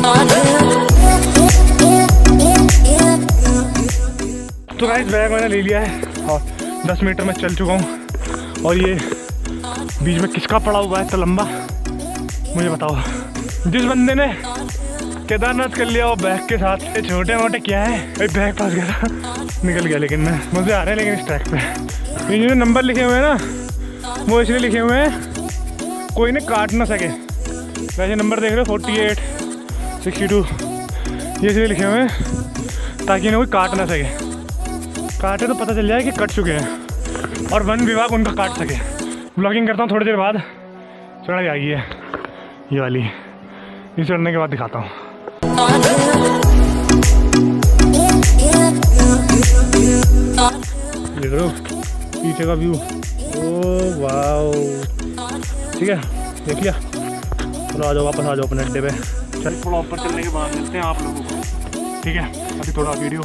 तो guys bag मैंने ले लिया है और 10 मीटर में चल चुका हूँ। और ये बीच में किसका पड़ा हुआ है? इतना लंबा। मुझे बताओ। जिस बंदे ने केदारनाथ कर लिया, वो बैग के साथ ये छोटे मोटे क्या है? भाई बैग फंस गया था। निकल गया, लेकिन मैं मुझे आ रहे हैं, लेकिन इस ट्रैक पे। ये जो नंबर लिखे हुए हैं ना। वो इसलिए लिखे हुए हैं, कोई ने, काट ना सके। वैसे नंबर देख रहे हो फोर्टी एट सिक्सटी टू ये इसलिए लिखे हुए हैं, ताकि इन्हें कोई काट ना सके। काटे तो पता चल जाए कि कट चुके हैं, और वन विभाग उनका काट सके। ब्लॉगिंग करता हूँ थोड़ी देर बाद, चढ़ाई आई है, ये वाली। ये चढ़ने के बाद दिखाता हूँ। देख रहे हो पीछे का व्यू ओ, वाओ। ठीक है, देख लिया। चलो आ जाओ वापस, आ जाओ अपने अड्डे पे। थोड़ा ऊपर चलने के बाद मिलते हैं आप लोगों को। ठीक है? अभी थोड़ा वीडियो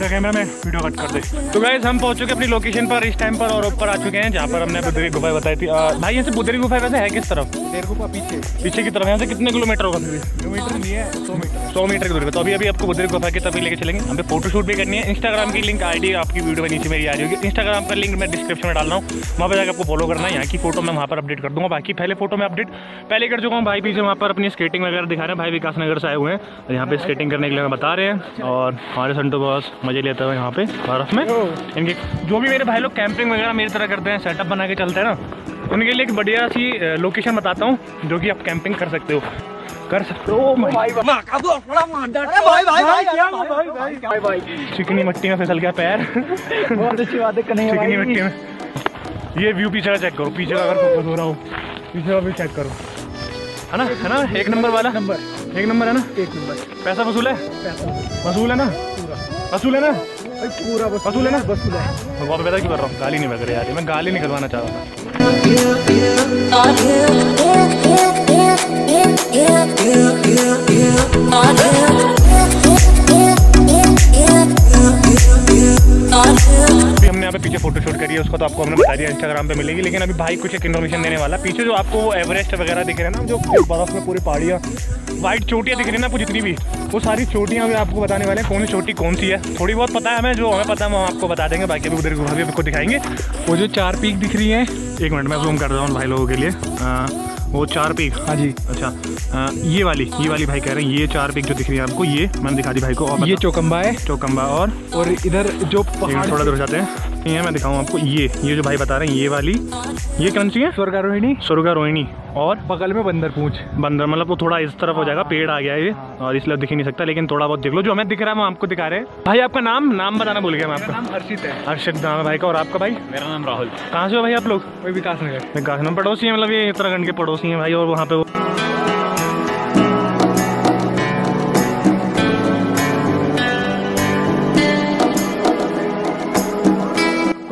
कैमरा में वीडियो कट कर दे। तो गाइस हम पहुँच चुके अपनी लोकेशन पर इस टाइम पर और ऊपर आ चुके हैं जहाँ पर हमने बुद्धरी गुफा बताई थी। आ, भाई यहाँ से बुद्धरी गुफा वैसे है किस तरफ़? गुफा पीछे। पीछे की तरफ़ यहाँ से कितने किलोमीटर होगा? किलोमीटर नहीं है सौ मीटर। सौ मीटर की दूरी तो अभी अभी आपको बुद्धरी गुफा की तरफ़ लेके चलेंगे। हमें फ़ोटो शूट भी करनी है। इंस्टाग्राम की लिंक आईडी आपकी वीडियो में नीचे मेरी आ जाएगी इंस्टाग्राम का लिंक मैं डिस्क्रिप्शन में डाल रहा हूँ। वहाँ पर जाकर आपको फॉलो करना है। यहाँ की फ़ोटो मैं वहाँ पर अपडेट कर दूँगा। बाकी पहले फ़ोटो में अपडेट पहले कर चुका हूँ। भाई पीछे वहाँ पर अपनी स्केटिंग वगैरह दिखा रहे हैं। भाई विकास नगर से आए हुए हैं। और यहाँ पे स्केटिंग करने के लिए बता रहे हैं। और हमारे संटो बॉस मज़े लेते हुए यहाँ पे बर्फ़ में। इनके जो भी मेरे भाई लोग कैंपिंग वगैरह मेरी तरह करते हैं सेटअप बना के चलते हैं ना उनके लिए एक बढ़िया सी लोकेशन बताता हूँ जो कि आप कैंपिंग कर सकते हो। कर सकते हो चिकनी मिट्टी में फिसल गया पैर। बहुत अच्छी बात है चिकनी भाई। मिट्टी में। ये व्यू पीछे का चेक करो पीछे का अगर फोकस हो रहा हो पीछे का भी चेक करो। है ना है ना एक नंबर वाला? नंबर एक नंबर है ना? एक नंबर। पैसा वसूल है? पैसा वसूल। है ना? पूरा। वसूल है ना? पूरा वसूल है ना? वसूल है। मैं बहुत पता क्यों कर रहा हूँ। गाली नहीं बज रही यार मैं गाली निकलवाना चाह रहा था अभी हमने यहाँ पे पीछे फ़ोटो शूट करी है उसको तो आपको हमने बता दिया इंस्टाग्राम पे मिलेगी लेकिन अभी भाई कुछ एक इन्फॉर्मेशन देने वाला पीछे जो आपको वो एवरेस्ट वगैरह दिख रहे हैं ना जो बर्फ़ में पूरी पहाड़ियाँ वाइट चोटियाँ दिख रही है ना आपको जितनी भी। वो सारी चोटियाँ भी आपको बताने वाले हैं कौन सी चोटी कौन सी है। थोड़ी बहुत पता है हमें जो हमें पता है वो हम आपको बता देंगे। बाकी अभी उधर गुफा भी आपको दिखाएँगे। वो जो चार पीक दिख रही है एक मिनट मैं जूम कर रहा हूँ भाई लोगों के लिए। आ, वो चार पीक। हाँ जी। अच्छा आ, ये वाली ये वाली भाई कह रहे हैं ये चार पीक जो दिख रही है आपको ये मैंने दिखा दी भाई को और ये चौकम्बा है। चौकम्बा और और इधर जो पहाड़ थोड़ा दूर हो। हैं ये मैं दिखाऊँ आपको ये ये जो भाई बता रहे हैं ये वाली। ये कौन सी है? स्वर्गारोहिणी। सुरगा रोहिणी और? बगल में बंदर पूछ। बंदर मतलब वो थोड़ा इस तरफ़ हो जाएगा पेड़ आ गया है ये। और इसलिए दिख ही नहीं सकता लेकिन थोड़ा बहुत देख लो जो हमें दिख रहा है वो आपको दिखा रहे हैं। भाई आपका नाम? नाम बताना भूल गया मैं आपका। नाम हर्षित है। हर्षद नाम भाई का और आपका भाई? मेरा नाम राहुल। कहाँ से हो भाई आप लोग? विकास नगर। विकास नाम पड़ोसी है मतलब ये उत्तराखंड के पड़ोसी हैं भाई और वहाँ पे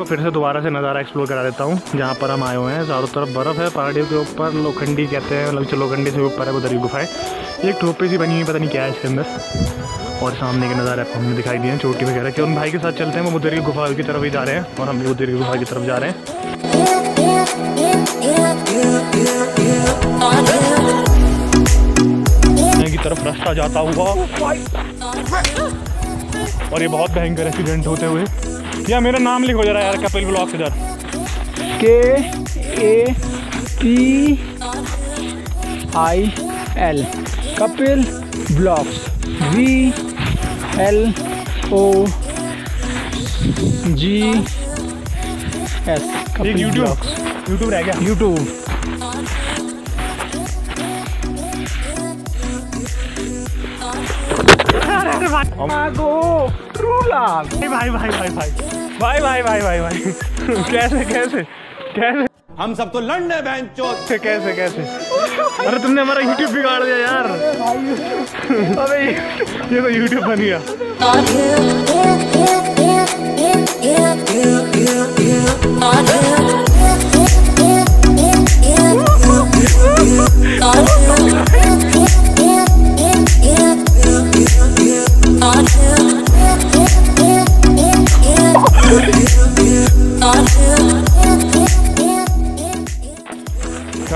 फिर से दोबारा से नज़ारा एक्सप्लोर करा देता हूँ। जहाँ पर हम आए हुए हैं, चारों तरफ़ बर्फ़ है, पहाड़ियों के ऊपर, लोखंडी कहते हैं मतलब लोखंडी से ऊपर है, उधर ही। गुफाएँ एक ठोपे सी बनी हुई, पता नहीं क्या है इसके अंदर। और सामने के नज़ारे आपको हमने दिखाई दिए हैं, चोटी वगैरह के। उन भाई के साथ चलते हैं, वो उधर की गुफा की तरफ़ ही जा रहे हैं, और हम भी उधर की गुफा की तरफ़ जा रहे हैं। की तरफ़ रास्ता जाता हुआ। और ये बहुत भयंकर एक्सीडेंट होते हुए। या मेरा नाम लिखो जरा यार कपिल ब्लॉक इधर। K A P I L Kapil blocks V L O G S एक यूट्यूब यूट्यूब रह गया। यूट्यूब लव भाई भाई भाई भाई। भाई भाई भाई भाई भाई कैसे कैसे कैसे हम सब तो लड़ने बहन चोत से कैसे कैसे अरे तुमने हमारा यूट्यूब बिगाड़ दिया यार अरे ये ये तो यूट्यूब बन गया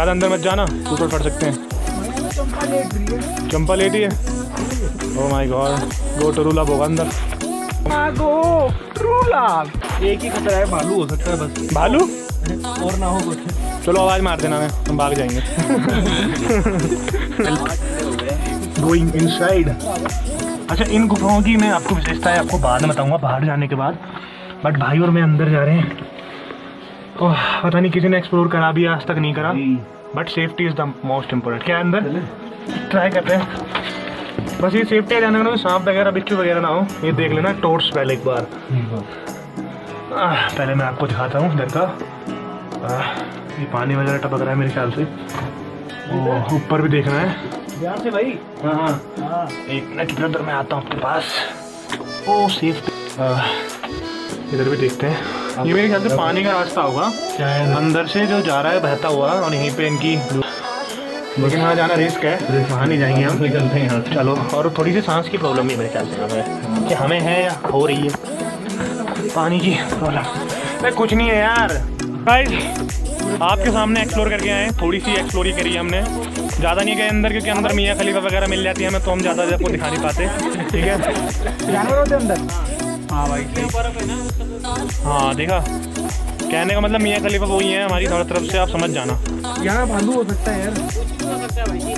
ज़्यादा अंदर मत जाना टूट फट सकते हैं। चंपा लेट ही। है oh my god go to रूला होगा अंदर। एक ही खतरा है भालू हो सकता है बस। भालू? और ना हो कुछ। चलो आवाज़ मार देना मैं हम भाग जाएँगे। गोइंग इनसाइड अच्छा इन गुफाओं की मैं आपको विशेषता है आपको बाद में बताऊँगा बाहर जाने के बाद। बट भाई और मैं अंदर जा रहे हैं। ओह पता नहीं किसी ने एक्सप्लोर करा भी आज तक नहीं करा। But safety is the most important क्या अंदर? ट्राई करते हैं। बस ये सेफ्टी जाने का सांप वगैरह बिच्छू वगैरह ना हो। ये देख लेना टोर्स पहले एक बार। आह, पहले मैं आपको दिखाता हूँ इधर का। आह, ये पानी वगैरह टपक रहा है मेरे ख्याल से। ऊपर भी देखना है। ध्यान से भाई? हाँ हाँ। एक मिनट इधर मैं आता हूँ आपके पास। ओ सेफ़ इधर भी देखते हैं। ये मेरे ख्याल से पानी का रास्ता होगा। अंदर से जो जा रहा है बहता हुआ और यहीं पे इनकी लेकिन वहाँ जाना रिस्क है। वहाँ नहीं जाएँगे हम। चलते हैं यहाँ चलो और थोड़ी सी सांस की प्रॉब्लम भी मेरे ख्याल से हमें कि हमें है या हो रही है? पानी की प्रॉब्लम कुछ नहीं है यार। आपके सामने एक्सप्लोर करके आए थोड़ी सी एक्सप्लोर ही करी है हमने। ज़्यादा नहीं गए अंदर क्योंकि अंदर मियाँ खलीफा वगैरह मिल जाती है हमें तो हम ज़्यादा आपको दिखा नहीं पाते। ठीक है? जानवर होते अंदर? हाँ भाई हाँ देखा। कहने का मतलब मियाँ खलीफा वही है हमारी थोड़ी तरफ़ से आप समझ जाना। यहाँ भालू हो सकता है यार।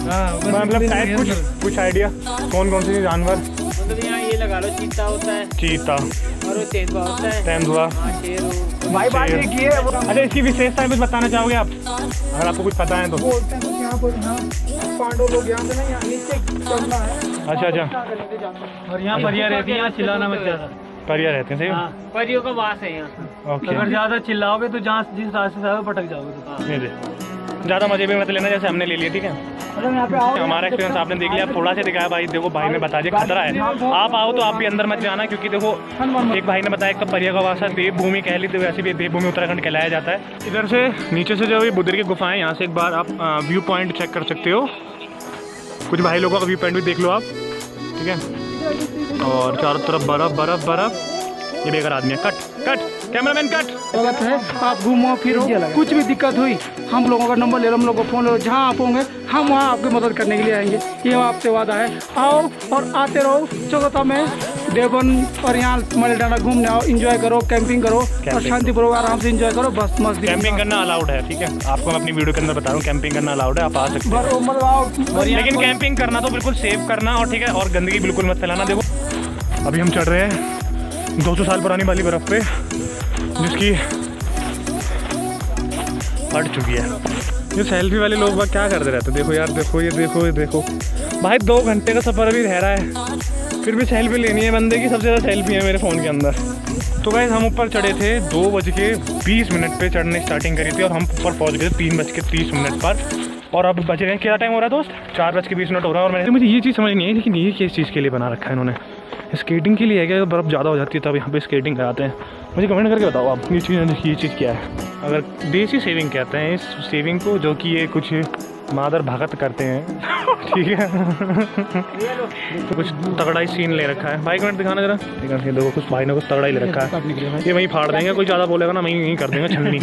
हाँ मतलब टाइप कुछ कुछ आइडिया कौन कौन से जानवर? मतलब यहाँ ये लगा लो चीता होता है। चीता। और तेंदुआ होता है। तेंदुआ। भाई बात ये की है वो अच्छा इसकी विशेषताएँ कुछ बताना चाहोगे आप? अगर आपको कुछ पता है तो। बोलते हैं पांडव लोग यहाँ अच्छा अच्छा। और यहाँ बढ़िया रहती है यहाँ चिल्लाना मत ज़्यादा। परिया रहते हैं सही हाँ? परियों का वास है यहाँ ओके। अगर ज़्यादा चिल्लाओगे तो जहाँ जिस रास्ते से पटक जाओगे तो ज़्यादा मज़े भी मत लेना जैसे हमने ले लिए ठीक है? मतलब यहाँ पे आओ। हमारा एक्सपीरियंस आपने देख लिया थोड़ा सा दिखाया भाई देखो भाई ने बता दिया खतरा है। आप आओ तो आप भी अंदर मत जाना क्योंकि देखो एक भाई ने बताया एक तो परिया का वासा देवभूमि कह ली तो वैसे भी देवभूमि उत्तराखंड कहलाया जाता है। इधर से नीचे से जो ये बुद्ध की गुफा है यहाँ से एक बार आप व्यू पॉइंट चेक कर सकते हो। कुछ भाई लोगों का व्यू पॉइंट भी देख लो आप ठीक है? और चारों तरफ़ बर्फ़ बर्फ़ बर्फ़। ये बेकार आदमी है कट कट। Cameraman cut. स्वागत है। आप घूमो फिर। कुछ भी दिक्कत हुई हम लोगों का नंबर ले लो हम लोग को फ़ोन ले लो जहाँ आप होंगे हम वहाँ आपकी मदद करने के लिए आएँगे। ये आपसे वादा है। आओ और आते रहो। चौथा में। देवन और यहाँ मलेडाना घूमने आओ एंजॉय करो कैंपिंग करो और शांतिपूर्वक आराम से एंजॉय करो बस मस्त कैंपिंग करना अलाउड है ठीक है? आपको मैं अपनी वीडियो के अंदर बता रहा हूँ कैंपिंग करना अलाउड है आप आ सकते हो। लेकिन कैंपिंग करना तो बिल्कुल सेफ़ करना और ठीक है और गंदगी बिल्कुल मत फैलाना। देखो अभी हम चढ़ रहे हैं 200 साल पुरानी वाली बर्फ़ पे जिसकी फट चुकी है। ये सेल्फी वाले लोग क्या करते रहते देखो यार देखो ये देखो ये देखो। भाई दो घंटे का सफ़र अभी रह रहा है। फिर भी सेल्फी लेनी है बंदे की, सबसे ज़्यादा सेल्फी है मेरे फ़ोन के अंदर। तो गाइस हम ऊपर चढ़े थे दो बज के बीस मिनट पे चढ़ने स्टार्टिंग करी थी और हम ऊपर पहुँच गए तीन बज के तीस मिनट पर। और अब बच रहे हैं, क्या टाइम हो रहा है दोस्त? चार बज के बीस मिनट हो रहा है और मैंने मुझे ये चीज़ समझ नहीं आई, लेकिन ये किस चीज़ के लिए बना रखा है इन्होंने? स्केटिंग के लिए है क्या? बर्फ़ ज़्यादा हो जाती है तब यहाँ पे स्केटिंग कराते हैं। मुझे कमेंट करके बताओ आप, ये चीज़ ये चीज़ क्या है? अगर देसी सेविंग कहते हैं, इस सेविंग को जो कि ये कुछ मादर भगत करते हैं। ठीक है। तो कुछ तगड़ा ही सीन ले रखा है। भाई मिनट दिखाना जरा। ठीक है देखो, कुछ भाई ने कुछ तगड़ा ही ले रखा है। ये वहीं फाड़ देंगे, कोई ज़्यादा बोलेगा ना, वहीं यहीं कर देंगे, छलनी।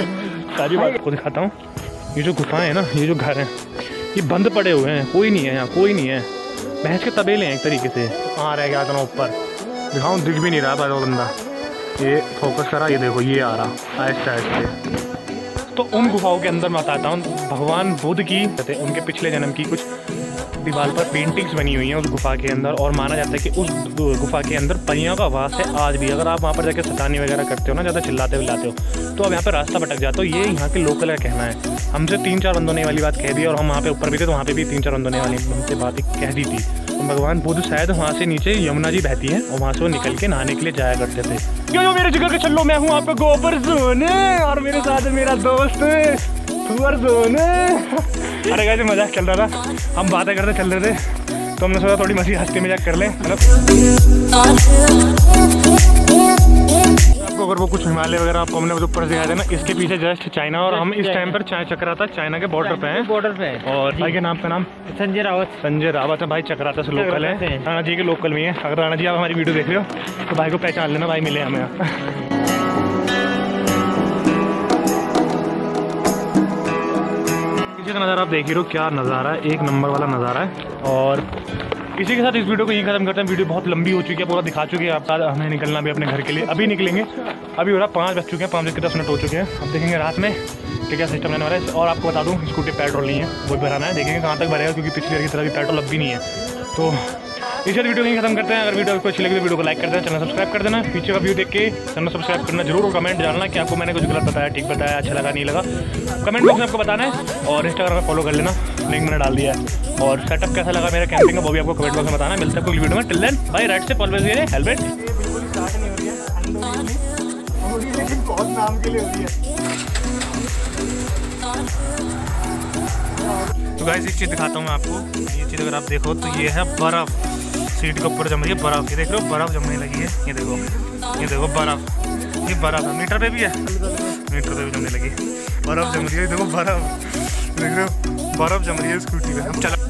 सारी बात को दिखाता हूँ। ये जो गुफाएँ हैं ना, ये जो घर हैं, ये बंद पड़े हुए हैं। कोई नहीं है यहाँ, कोई नहीं है। भैंस के तबेले हैं एक तरीके से। कहाँ रह गया था ऊपर? दिखाऊँ, दिख भी नहीं रहा बंदा। ये फोकस करा, ये देखो, ये आ रहा, आहिस्ते आहिस्ते। तो उन गुफाओं के अंदर मैं बताता हूँ, भगवान बुद्ध की उनके पिछले जन्म की कुछ दीवार पर पेंटिंग्स बनी हुई हैं उस गुफा के अंदर और माना जाता है कि उस गुफा के अंदर परियों का वास है आज भी। अगर आप वहाँ पर जाकर सतानी वगैरह करते हो ना, ज़्यादा चिल्लाते विल्लाते हो तो अब यहाँ पर रास्ता भटक जाते हो। ये यहाँ के लोकल का कहना है। हमसे तीन चार बंदों ने वाली बात कह दी और हम वहाँ पे ऊपर भी थे तो वहाँ पे भी तीन चार बंदों ने वाली हमसे बात कह दी थी। भगवान बुद्ध शायद वहाँ से नीचे यमुना जी बहती है और वहाँ से वो निकल के नहाने के लिए जाया करते थे। क्यों यो, मेरे जिगर के चलो मैं हूँ आपका गोबर जोन और मेरे साथ मेरा दोस्त सुअर जोन अरे कैसे मज़ाक चल रहा था। हम बातें करते चल रहे थे। तो हमने सोचा थोड़ी मसी हँसते मज़ाक कर लें मतलब आपको अगर वो कुछ हिमालय वगैरह आपको हमने ऊपर से दिखाया था ना इसके पीछे जस्ट चाइना और हम इस टाइम पर चाय चक्राता चाइना के बॉर्डर पे हैं। बॉर्डर पे है। और भाई के नाम का नाम? संजय रावत। संजय रावत है। भाई चक्राता से लोकल है। राणा जी के लोकल भी है। अगर राणा जी आप हमारी वीडियो देख रहे हो तो भाई को पहचान लेना भाई मिले हमें। यहाँ। का नज़ारा आप देख ही रहे हो क्या नज़ारा है। एक नंबर वाला नज़ारा है। और इसी के साथ इस वीडियो को यही खत्म करते हैं। वीडियो बहुत लंबी हो चुकी है, पूरा दिखा चुके हैं आप साथ हमें निकलना अभी अपने घर के लिए। अभी निकलेंगे। अभी हो रहा पाँच बज चुके हैं, पाँच बज के दस मिनट हो चुके हैं। अब देखेंगे रात में ठीक क्या सिस्टम रहने वाला है। और आपको बता दूँ, स्कूटी पेट्रोल नहीं है, वो भराना है। देखेंगे कहाँ तक भरेगा, क्योंकि पिछली बार की तरह भी पेट्रोल अब भी नहीं है। तो इस वीडियो यहीं खत्म करते हैं। अगर वीडियो आपको अच्छी लगी तो वीडियो को लाइक कर देना, चैनल सब्सक्राइब कर देना। पीछे का व्यू देख के चैनल सब्सक्राइब करना ज़रूर और कमेंट डालना कि आपको मैंने कुछ गलत बताया, ठीक बताया अच्छा लगा, नहीं लगा। कमेंट बॉक्स में आपको बताना है और इंस्टाग्राम में फॉलो कर लेना। लिंक मैंने डाल दिया है। और सेटअप कैसा लगा मेरा कैंपिंग का, वो भी आपको कमेंट बॉक्स में बताना। मिलता है कोई वीडियो में। टिल बाय राइट से ऑलवेज ये हेलमेट तो गाइस एक चीज़ दिखाता हूँ मैं आपको। ये चीज़ अगर आप देखो तो ये है बर्फ़। सीट के ऊपर जम रही है, बर्फ़ ये देख रहे बर्फ़ जमने लगी है। ये देखो ये देखो बर्फ़, ये बर्फ़ है। मीटर पे भी है? मीटर पे भी जमने लगी बर्फ़ जम रही है, देखो बर्फ़, देख रहे हो, बर्फ़ जम रही है स्कूटी पे। हम चला।